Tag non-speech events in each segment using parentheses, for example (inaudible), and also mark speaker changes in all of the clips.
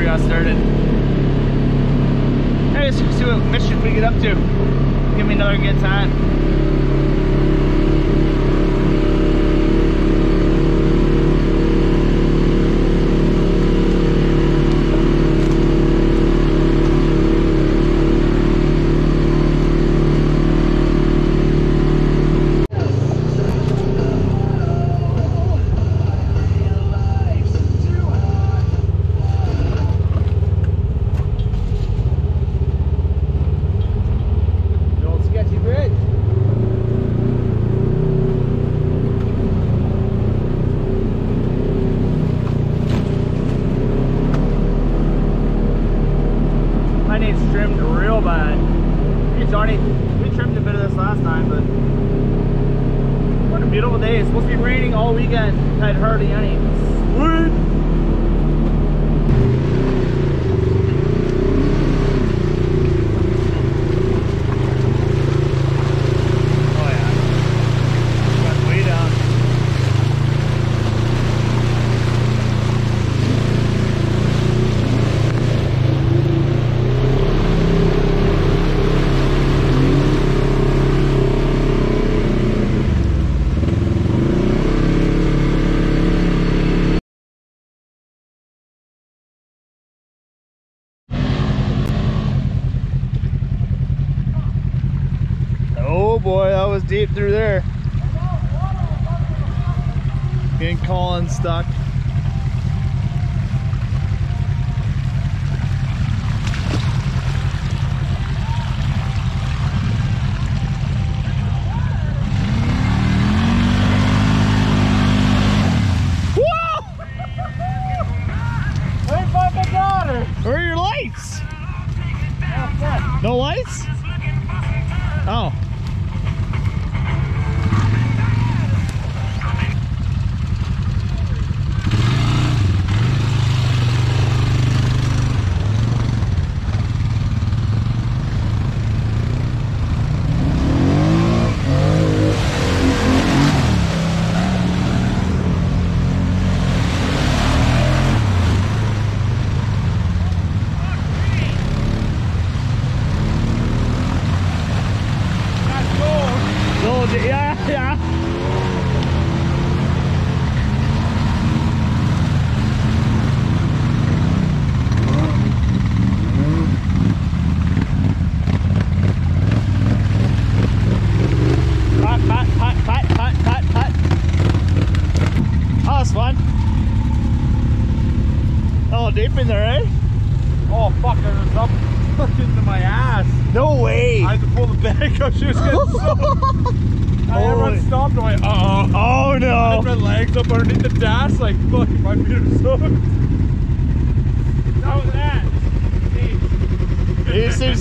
Speaker 1: we got started. Hey, let's see what mission we get up to. Give me another good time. Johnny, we trimmed a bit of this last time, but what a beautiful day. It's supposed to be raining all weekend. I'd hardly any. Sweet! boy, that was deep through there. Getting Colin stuck.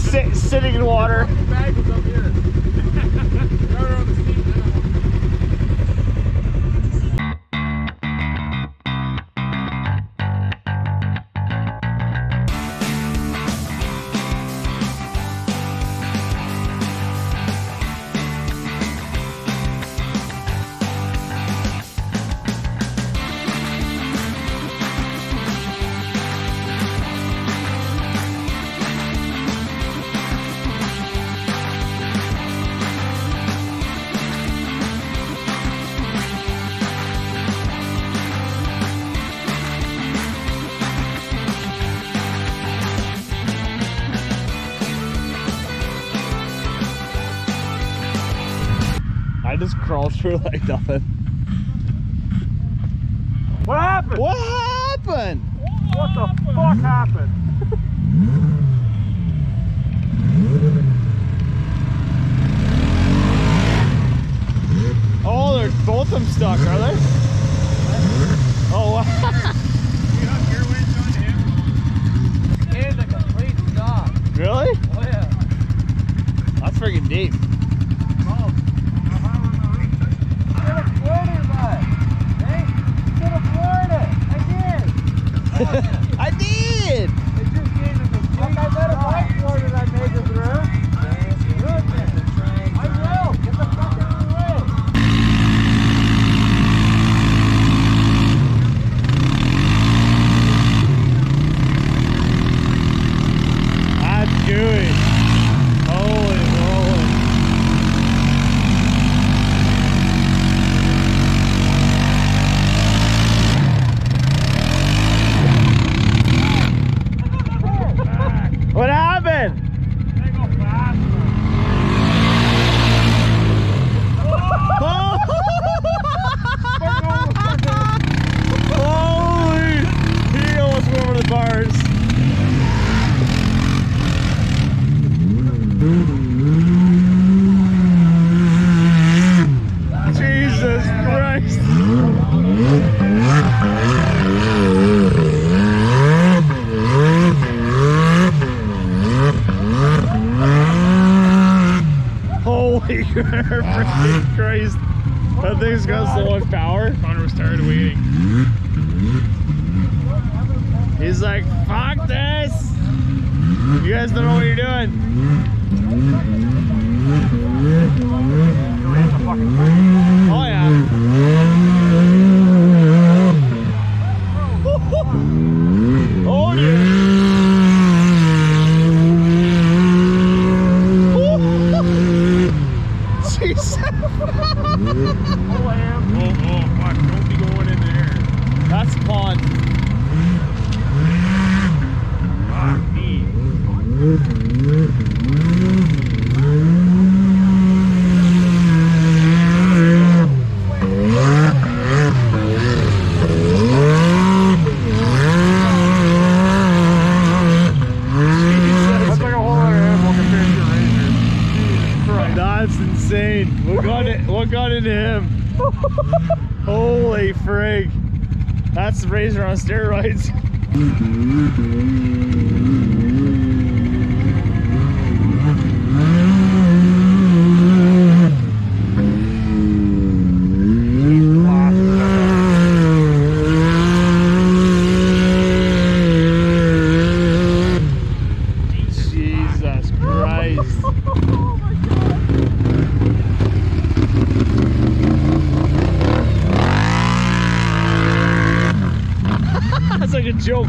Speaker 1: sit, sitting in water. I just crawled through (laughs) like nothing.
Speaker 2: What happened?
Speaker 1: What happened?
Speaker 2: What the fuck happened?
Speaker 1: Oh, they're both of them stuck, are they? Oh, wow. (laughs)
Speaker 2: You have gear winch on him?
Speaker 3: It's a complete stop.
Speaker 1: really?
Speaker 3: Oh yeah.
Speaker 1: That's freaking deep.
Speaker 2: Oh.
Speaker 3: Should have floored it, bud. Hey, should have floored it. (laughs) I did.
Speaker 1: I did!
Speaker 3: It just gave it a complete I better bike floor that I made it through. I will. Get the fuck out of the way.
Speaker 1: That's good. Holy moly. What happened?
Speaker 2: They go faster.
Speaker 1: Holy! He almost went over the bars. Jesus Christ! Holy freaking Christ! That thing's got so much power.
Speaker 2: Connor was tired of waiting.
Speaker 1: He's like, fuck this! You guys don't know what you're doing. Oh yeah. oh yeah. Jesus.
Speaker 2: Oh, I am. Oh, oh, fuck. Don't be going in there.
Speaker 1: That's pond.
Speaker 2: Fuck me. That's like a whole other animal compared to a RZR. Jesus Christ.
Speaker 1: That's insane. What got it? What got into him? Holy frig! That's the RZR on steroids. Jesus Christ! That's like a joke.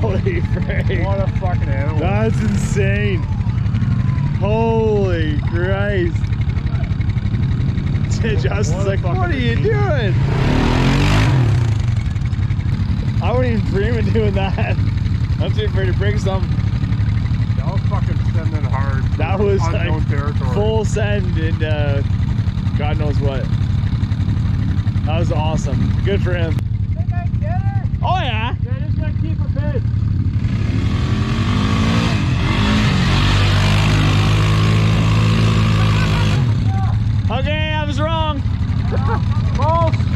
Speaker 1: Holy frig.
Speaker 2: What a fucking animal.
Speaker 1: That's insane. Holy Christ. Justin's
Speaker 2: What a
Speaker 1: like, what are
Speaker 2: fucking
Speaker 1: you
Speaker 2: machine."
Speaker 1: doing? I wouldn't even dream of doing that. I'm too afraid to break something.
Speaker 2: That was fucking sending hard.
Speaker 1: That was
Speaker 2: unknown
Speaker 1: like
Speaker 2: territory.
Speaker 1: full send and uh, God knows what. That was awesome. Good for him. Oh yeah.
Speaker 3: Just gotta keep her.
Speaker 1: Okay, I was wrong. (laughs)
Speaker 2: False.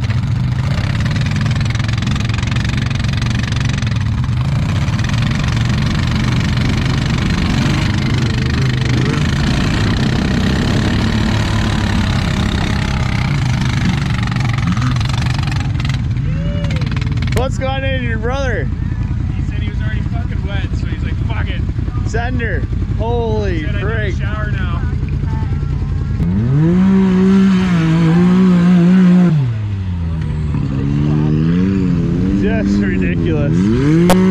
Speaker 1: What's going on in your brother?
Speaker 2: He said he was already fucking wet, so he's like, fuck it.
Speaker 1: Sender. Holy
Speaker 2: Said I need a
Speaker 1: frig.
Speaker 2: shower now.
Speaker 1: Just ridiculous.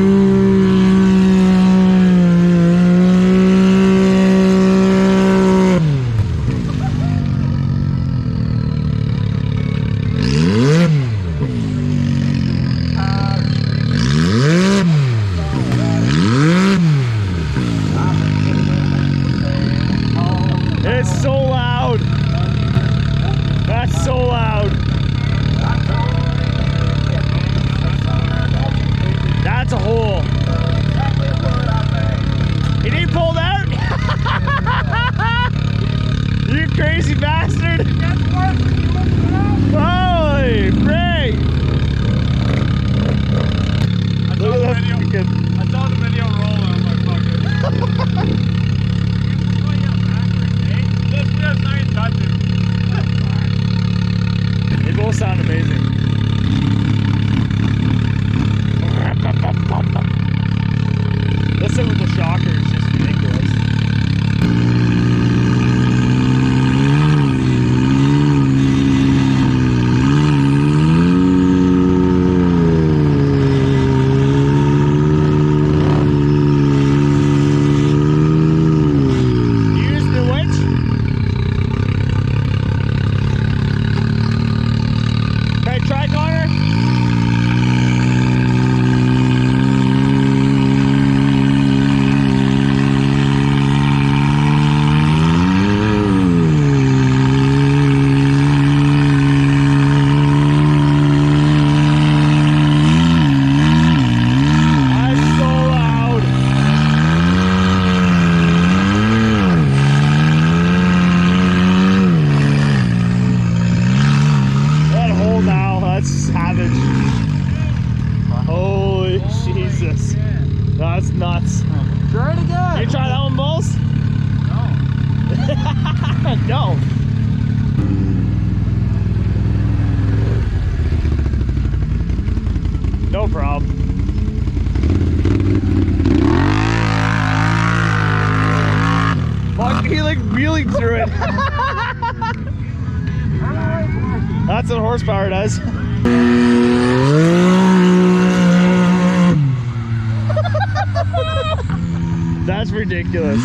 Speaker 1: Ridiculous.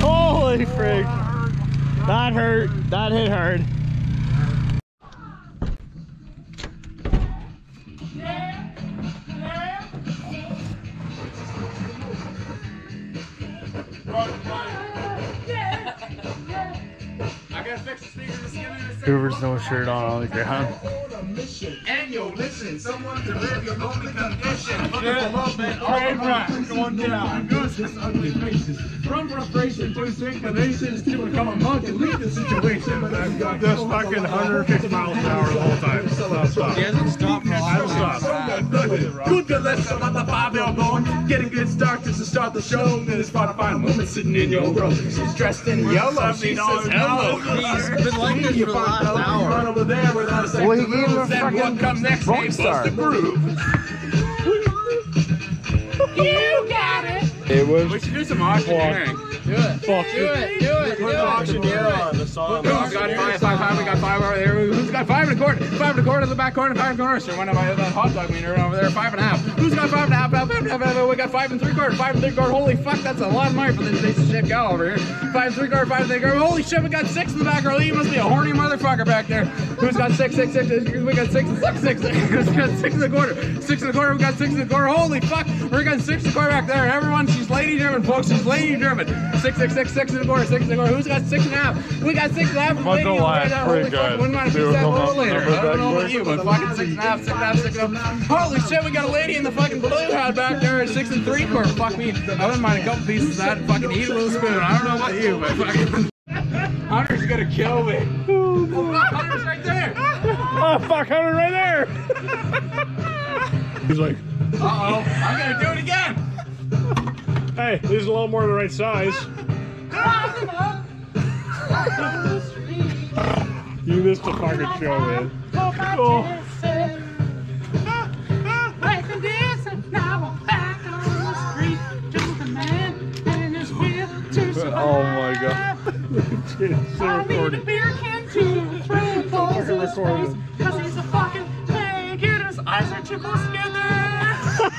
Speaker 1: Holy frig. That hurt. That hit hard. Hoover's no shirt on on the ground.
Speaker 4: Yo, listen, someone to live your lonely condition. Looking for love, man. All right, going down. His ugly faces. From frustration to inclinations to become a monk and lead the situation. But I've got
Speaker 2: Just fucking 150 miles an hour the whole time. Stop, stop.
Speaker 3: hasn't stopped
Speaker 2: I don't stop.
Speaker 4: Good, good, let's start the five bell going. Getting good start just to start the show. Then it's fun to find a woman sitting in your row. She's dressed in yellow. She says hello.
Speaker 3: He's been like this for the last hour.
Speaker 4: Run over there without a second
Speaker 3: Well, he gave him a
Speaker 4: Then
Speaker 3: fucking
Speaker 4: what comes next?
Speaker 3: rock
Speaker 4: Hey, bust the groove. You got it.
Speaker 2: It was
Speaker 4: We should do some auctioneering.
Speaker 3: Do it. (laughs)
Speaker 2: fuck.
Speaker 3: Do it. Do it. Do it.
Speaker 2: auctioneer on the song.
Speaker 4: Who's got five, five, five? We got five over there. Who's got five and a quarter? Five and a quarter in the back corner, five and a quarter. So one of my that hot dog meter over there, five and a half. Who's got five and a half? Five and a half. Five and a half. We got five and three quarter, five and three quarter. Holy fuck, that's a lot of money for this piece of shit gal over here. Five and three quarter, five and three quarter. Holy shit, we got six in the back row. You must be a horny motherfucker back there. Who's got six, six, six? We got six and six, six. Who's (laughs) got six and a quarter? Six and a quarter. We got six and a quarter. Holy fuck, we got six and a quarter back there. Everyone, she's lady driven, folks. She's lady German. Six, six, six, six and a quarter, six and a quarter. Who's got six and a half? We got six and a half.
Speaker 2: Not
Speaker 4: Lady
Speaker 2: gonna lie,
Speaker 4: there.
Speaker 2: pretty
Speaker 4: fuck,
Speaker 2: good.
Speaker 4: wouldn't mind if you said a little later. I don't know about you, but fucking six and a half, six and a half, six and a half. Holy shit, we got a lady in the fucking blue hat back there six and three quarter. Fuck me. I wouldn't mind a couple pieces of that and fucking eat a little spoon. I don't know about you, but fucking. (laughs) Hunter's gonna kill me. Oh, fuck, Hunter's right there.
Speaker 2: Oh, fuck, Hunter right there. He's like,
Speaker 4: Uh oh, I'm gonna do it again.
Speaker 2: Hey, this is a little more the right size. You missed the fucking show, man. Oh. Oh my god. it's so recorded.
Speaker 5: beer can too. Throw balls in his face. Cause he's a fucking pig and his eyes are too close
Speaker 2: Come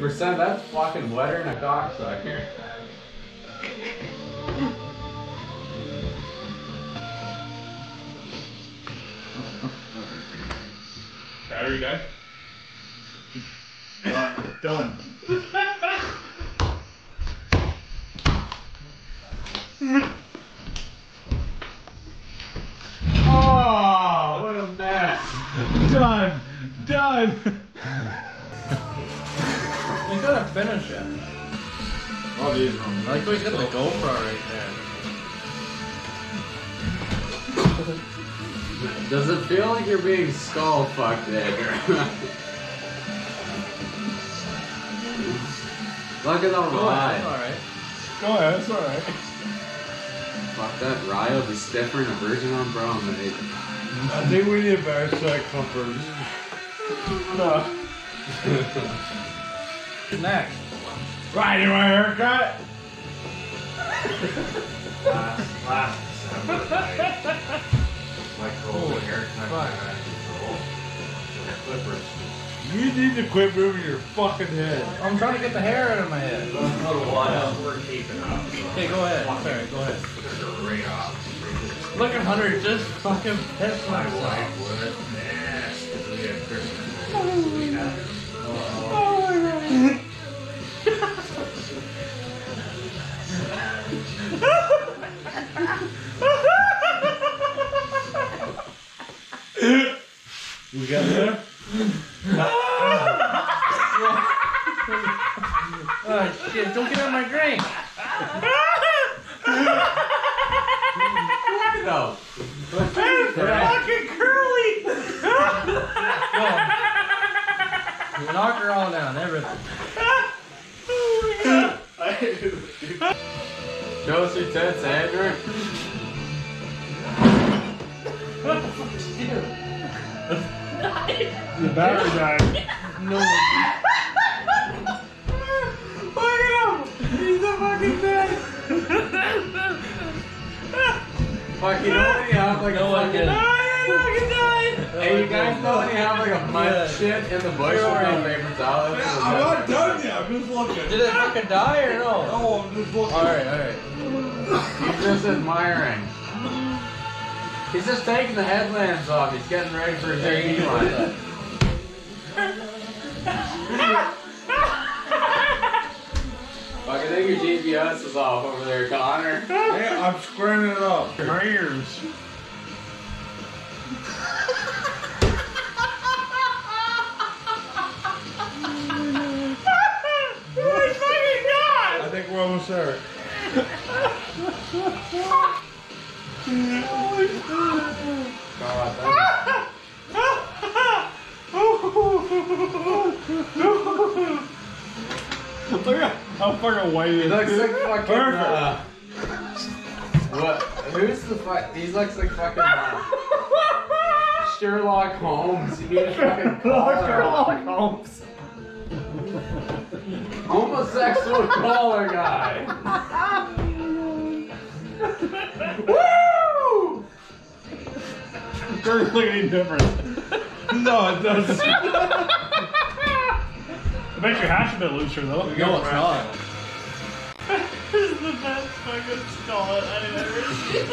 Speaker 4: 18%, that's fucking wetter than a cocksucker.
Speaker 2: Battery guy?
Speaker 3: Done.
Speaker 4: Oh, what a mess.
Speaker 3: Done. Done.
Speaker 4: I like how he's got the GoPro right there. (laughs) Does it feel like you're being skull fucked there? (laughs) Look at the rye.
Speaker 3: Oh, alright.
Speaker 6: Go oh, ahead, it's alright.
Speaker 4: Fuck that rye will be stiffer than a virgin on brown, mate.
Speaker 6: I think we need a better set of clippers. no.
Speaker 3: Next.
Speaker 6: Right, you want a haircut?
Speaker 7: Last, last December, I, my cold haircut,
Speaker 3: fuck.
Speaker 7: I clippers.
Speaker 6: You need to quit moving your fucking head.
Speaker 3: I'm trying to get the hair out of my head.
Speaker 7: A little while, we're keeping up. so
Speaker 3: Okay, go ahead. Sorry, go ahead.
Speaker 7: They're right off.
Speaker 3: Look at Hunter just fucking pissed
Speaker 7: My
Speaker 3: myself.
Speaker 7: wife would, nasty, we had Christmas. We had
Speaker 6: You got there?
Speaker 3: Ah, oh shit, don't get out of my drink.
Speaker 4: No.
Speaker 5: Fucking curly!
Speaker 3: Go. Knock her all down, everything.
Speaker 4: Show us your tits, Andrew.
Speaker 6: The battery died.
Speaker 3: No.
Speaker 5: Look at him! He's a fucking bed!
Speaker 4: Fuck, you know when you have like
Speaker 3: No
Speaker 4: a
Speaker 3: one
Speaker 4: fucking...
Speaker 3: can.
Speaker 5: I fucking died!
Speaker 4: Hey, you guys know when you have like a mud
Speaker 3: Yeah.
Speaker 4: shit in the bush with
Speaker 3: Where are
Speaker 4: no
Speaker 3: you?
Speaker 4: paper towel?
Speaker 6: I'm not done yet. I'm just looking.
Speaker 3: Did it fucking die or no?
Speaker 6: No, I'm just looking.
Speaker 3: Alright, alright.
Speaker 4: He's just admiring. He's just taking the headlamps off. He's getting ready for his
Speaker 3: There you
Speaker 4: JD
Speaker 3: go.
Speaker 4: line. Fuck, I think your GPS is off over there, Connor.
Speaker 6: Hey, I'm squaring it up. My ears. (laughs) I think we're almost there. Look at how fucking white
Speaker 4: He
Speaker 6: is.
Speaker 4: looks like fucking. Uh, what? Who's the fuck? He looks like fucking. Uh, Sherlock Holmes. A fucking (laughs) collar.
Speaker 3: Holmes.
Speaker 4: Homosexual (laughs) collar guy.
Speaker 6: Woo! Doesn't look any different. No, it doesn't. (laughs) it makes your hash a bit looser though.
Speaker 3: No, it's not. (laughs)
Speaker 5: This is the best fucking skull I've ever seen.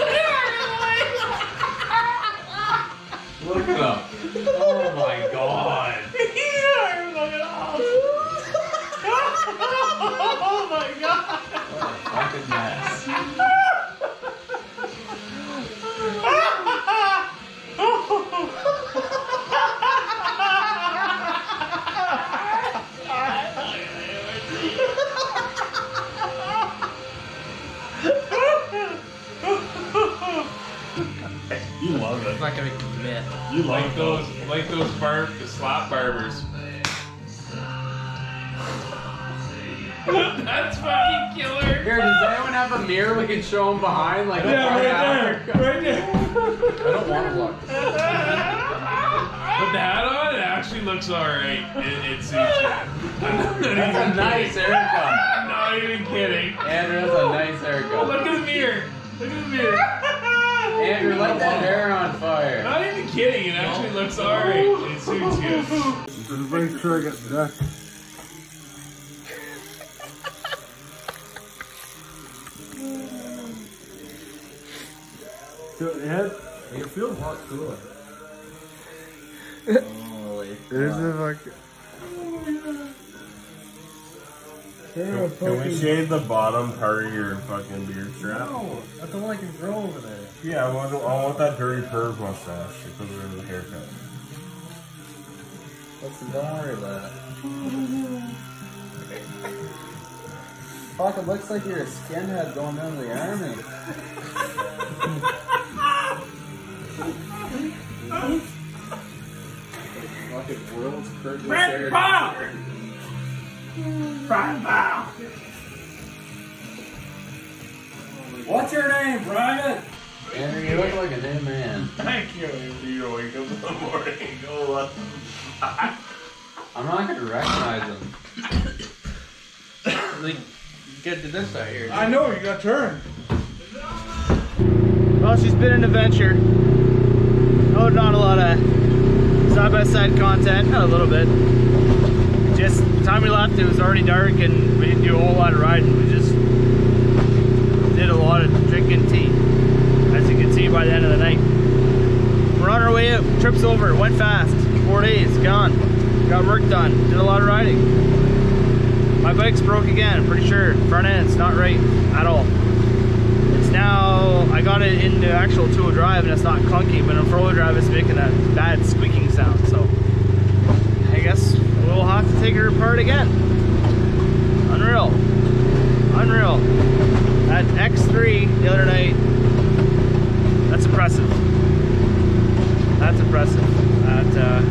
Speaker 4: Look at him. Oh my god.
Speaker 5: You're fucking awesome. Oh my god.
Speaker 4: Fucking mess.
Speaker 6: You love it.
Speaker 3: It's not gonna commit.
Speaker 6: You love
Speaker 7: Like those, like those barb, the slap barbers. (laughs)
Speaker 5: That's fucking killer.
Speaker 4: Here, does anyone have a mirror we can show him behind? Like,
Speaker 6: Yeah,
Speaker 4: before and
Speaker 6: right there. Right there.
Speaker 3: I don't want to look.
Speaker 7: Put the hat on, it actually looks alright. It, it suits you. I'm not
Speaker 4: That's a nice
Speaker 7: kidding.
Speaker 4: haircut. (laughs)
Speaker 7: I'm not even kidding.
Speaker 4: Andrew, that's a nice
Speaker 7: Oh,
Speaker 4: haircut.
Speaker 7: look at the mirror. Look at the mirror.
Speaker 4: Andrew, light that hair on fire.
Speaker 7: Not even kidding. It actually looks alright. It suits you.
Speaker 6: Just Make sure I get that. Feel it in your head?
Speaker 3: You feel hot cooler. Holy
Speaker 6: There's a fucking. Can we shave the bottom part of your fucking beard strap?
Speaker 3: No, that's the one I can grow over there.
Speaker 6: Yeah, I want, I want that dirty perv mustache. It goes over the haircut.
Speaker 3: Listen, don't worry about it. Fuck, it looks like you're a skinhead going down to the army. (laughs) Fucking world's prettiest hair.
Speaker 6: What's your name, Private?
Speaker 3: Andrew, you look like a new man.
Speaker 2: Thank you. You wake up in the morning go, uh,
Speaker 3: I'm not gonna recognize him. (coughs)
Speaker 1: Like, get to this side here.
Speaker 6: I know, you got turned.
Speaker 1: Well, she's been an adventure. Oh, not a lot of side-by-side content, not a little bit. Just the time we left, it was already dark and we didn't do a whole lot of riding. We just did a lot of drinking tea, as you can see by the end of the night. We're on our way up, Trip's over. Went fast. Four days gone. Got work done. Did a lot of riding. My bike's broke again. Pretty sure. Front end's not right at all. Now, I got it into actual two-wheel drive and it's not clunky, but in four-wheel drive it's making that bad squeaking sound, so I guess we'll have to take her apart again. Unreal. Unreal. That X3 the other night, that's impressive. That's impressive. That uh,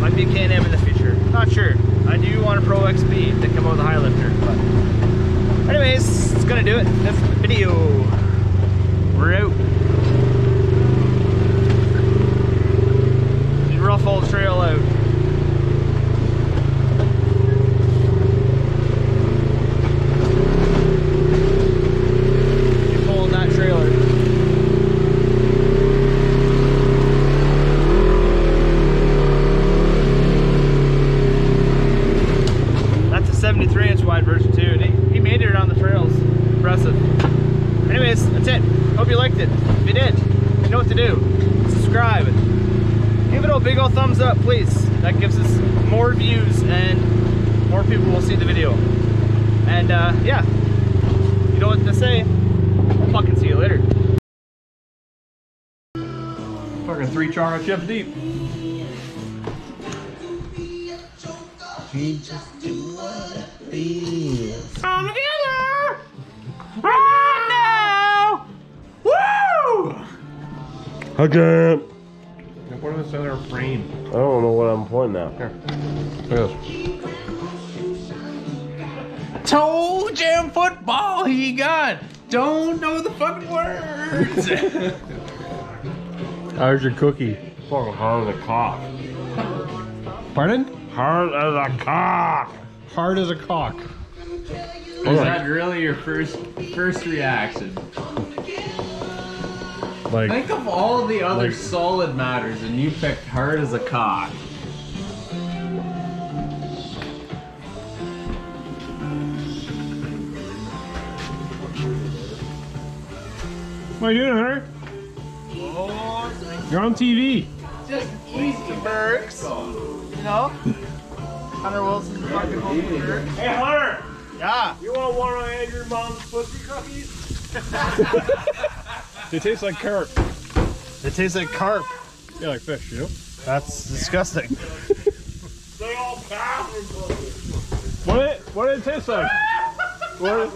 Speaker 1: might be a Can-Am in the future. Not sure. I do want a Pro XP to come out with a high lifter, gonna do it. The video. We're out. Rough old trail out. Keep pulling that trailer. That's a 73 inch wide version too. And he, he made it around the trails. Impressive. Anyways, that's it. Hope you liked it. If you did, you know what to do. Subscribe. Give it a big old thumbs up, please. That gives us more views and more people will see the video. And uh, yeah, you know what to say. I'll fucking see you later.
Speaker 4: Fucking three chocolate chips deep.
Speaker 2: I can't.
Speaker 4: What is this other frame?
Speaker 2: I don't know what I'm pointing at.
Speaker 4: Yes. Toe jam football he got. Don't know the fucking words. (laughs)
Speaker 2: How's your cookie? Fucking hard as a cock.
Speaker 6: Pardon?
Speaker 2: Hard as a cock.
Speaker 6: Hard as a cock.
Speaker 3: Was that really your first first reaction?
Speaker 2: Like,
Speaker 3: Think of all the other
Speaker 2: Like-
Speaker 3: solid matters, and you picked hard as a cock.
Speaker 2: What are you doing, Hunter? You're on TV.
Speaker 1: Just easy Bergs. You know? Hunter Wilson fucking home Bergs.
Speaker 2: Hey, Hunter.
Speaker 1: Yeah.
Speaker 2: You want one of Andrew mom's pussy cookies? (laughs)
Speaker 6: They taste like carp.
Speaker 1: They taste like carp.
Speaker 6: Yeah, like fish, you know?
Speaker 1: That's disgusting.
Speaker 2: They all powerful.
Speaker 6: What did what did it taste like? what,